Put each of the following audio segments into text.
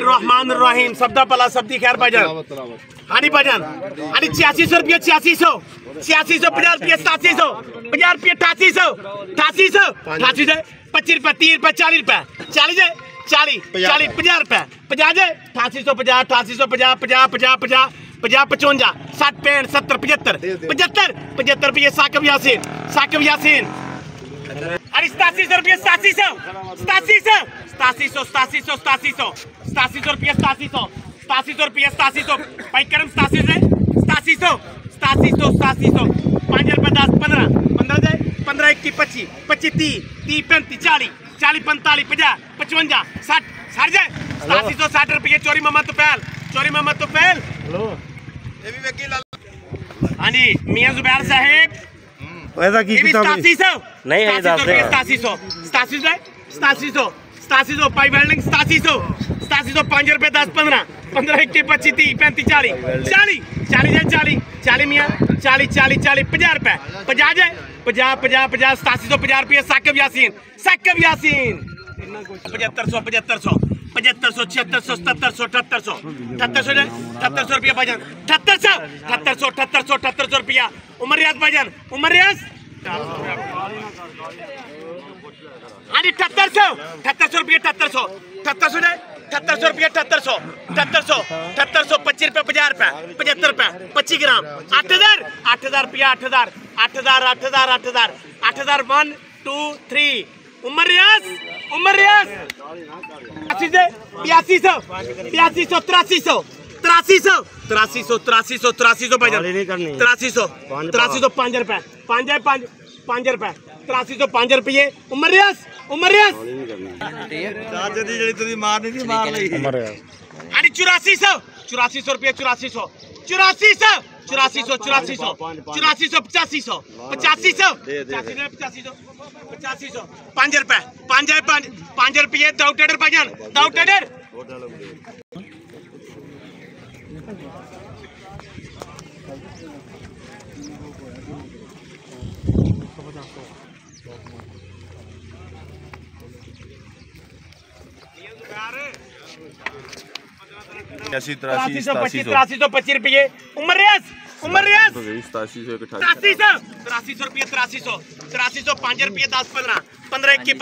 बिस्मिल्लाहिर्रहमानिर्रहीम सबदा भला सबदी खैर भाईजान हाँ जी भाईजान हाँ छियासी सौ रुपये छियासी सौ। छियासी सौ पचास रुपये सतासी सौ। पचास रुपये अठासी सौ। अठासी सौ। अठासी सौ पच्चीस रुपये तीस रुपये चालीस रुपये। चालीस चालीस चालीस पचास रुपये। पचास अठासी सौ पचास अठासी सौ पचास पचास पचास पचास पचास पचवंजा। सठ पैंठ सत्तर पचहत्तर। पचहत्तर पचहत्तर रुपये साकिब यासीन। साकिब यासीन। अरे सतासी सौ रुपये सतासी सौ। सतासी सौ। सतासी सौ सतासी सौ सतासी सौ। सतासी सौ रुपये सतासी सौ। सतासी सौ रुपये सतासी सौ। भाई करम सतासी से। सतासी सौ सतासी सौ सतासी सौ। पाँच रुपये दस पंद्रह। पंद्रह से पंद्रह इक्की पच्ची पच्ची तीस तीस पैंतीस चालीस। चालीस पैंतालीस पचास पचवंजा साठ। साठ जाए। सतासी सौ साठ रुपये चोरी मोहम्मद तो पहल चोरी मोहम्मद तो पहल हाँ जी मियाँ जुबैर साहेब। वैसा की किताब नहीं। है। दास है 8700 8700 8700 8700 पाई वेल्डिंग 8700 8700 5 रुपए दस पंद्रह। पंद्रह एक के 25 ती पैंती चाली चाली चाली जाए चाली चाली मिया चाली चाली चाली 50 पे 50 जाए 50 50 50 सतासी सौ पचास पिया साकिब यासीन। साकिब यासीन। पचहत्तर सौ पचहत्तर सौ। पचहत्तर सौ, छिहत्तर सौ सतर सौ, अठहत्तर सौ। अठहत्तर सौ अठहत्तर सौ रुपया भजन अठहत्तर सौ अठहत्तर सौ अठहत्तर सौ अठहत्तर सौ रुपया। उमर रियाज भजन उमर रियाज हाँ जी अठहत्तर सौ अठहत्तर सौ रुपया, अठहत्तर सौ। अठहत्तर सौ अठहत्तर सौ रुपया, अठहत्तर सौ। अठहत्तर सौ अठहत्तर सौ, पच्चीस रुपया, पचास रुपया, पचहत्तर रुपया, पच्चीस ग्राम। आठ हज़ार आठ हज़ार रुपया, आठ हज़ार आठ हज़ार आठ हज़ार आठ हज़ार। आठ हज़ार one two three Umar Riyaz Umar से बयासी सौ बयासी सौ तिरासी सौ। तिरासी सौ तिरासी सौ तिरासी सौ तिरासी सौ भाई तिरासी सौ तिरासी सौ पाँच रुपए। पाँच पाँच रुपए। तिरासी सौ पाँच रुपये उमर रियाज मारनी थी मार ली। चौरासी सौ चौरासी सौ रुपये चौरासी सौ। चौरासी सौ चौरासी सौ चौरासी सौ चौरासी सौ पचासी सौ पचासी सौ पचासी सौ पचासी सौ पाँच रुपए पाँच रुपए पाँच है रुपये दाऊ टेडर पाजन दो टेडर तिरासी तिरासी सौ पच्चीस तिरासी सौ पच्चीस रुपये। तिरासी सौ तिरासी सौ रुपये तिरासी सौ। तिरासी सौ पाँच रुपये दस पंद्रह। पंद्रह इक्की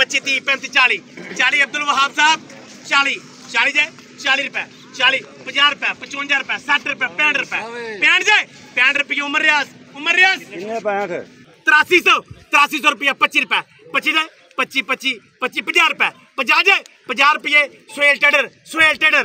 अब्दुल वहाब साहब रुपये। पचास रुपये पचवंजा रुपये सठ रुपये पैंठ रुपये। पैंठ पैंठ रुपये तिरासी सौ तिरासी सौ रुपये रुपये। पचास रुपये। पचास पचास रुपये टेडर सोहेल टेडर।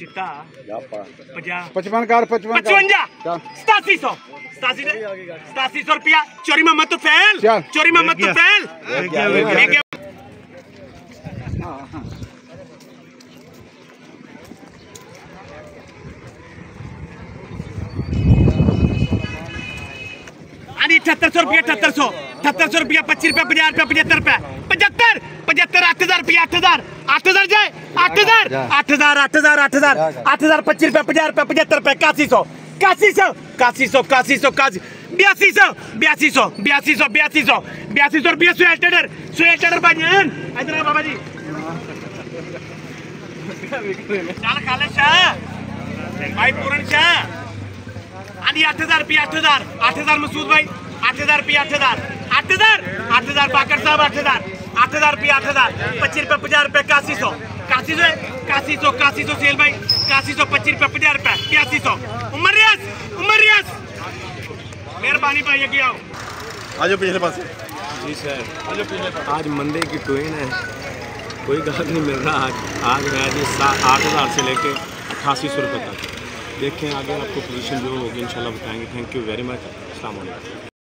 चिट्टा पचास। 55 ਕਰ 55 पचवंजा। सतासी सौ। सतासी सतासी सौ रुपया। चोरी मोहम्मद तो फैल। चल। चोरी मोहम्मद तो फैल। ठीक है। अरे अठहत्तर सौ रुपया अठहत्तर सौ। अठहत्तर सौ रुपया पच्चीस रुपया पचास रुपया पचहत्तर रुपया। पचहत्तर। पचहत्तर अठ हज़ार रुपया अठ हज़ार। अठ हज़ार जाए अठ हज़ार। अठ हज़ार अठ हज़ार अठ हज़ार। अठ हज़ार पच्चीस रुपया पचास रुपया पचहत्तर रुपया इक्यासी सौ। इक्यासी सौ इक्यासी सौ इक्यासी सौ इक्यासी बयासी सौ बयासी सौ बयासी सौ बयासी सौ बयासी सौ रुपया सुहेल टेडर सुहेल टेडर भाईजान इधर बाबा जी। चल खाले शाह भाई पूरन शाह आणि आठ हज़ार रुपये आठ हज़ार। आठ हज़ार मसूद भाई। आठ हज़ार रुपये आठ हज़ार। आठ हज़ार आठ हज़ार बाकर साहब आठ हज़ार। आठ हज़ार रुपये आठ हज़ार। पच्चीस रुपये पचास रुपये इक्यासी सौ। इक्यासी सौ इक्यासी सौ इक्यासी सौ सेल भाई। इक्यासी सौ पच्चीस रुपये पचास रुपये बयासी सौ। उमर रियाज उमर रियाज। मेहरबानी भाई अगे आओ। आजो पिछले पास। जी सर। आज मंदे की ट्रेन है। कोई ग्राहक नहीं मिल रहा आज। आज है जी आठ हज़ार से लेके अट्ठासी सौ रुपये तक। देखें आगे आपको पोजीशन जो होगी इंशाल्लाह बताएँगे। थैंक यू वेरी मच अस्सलाम वालेकुम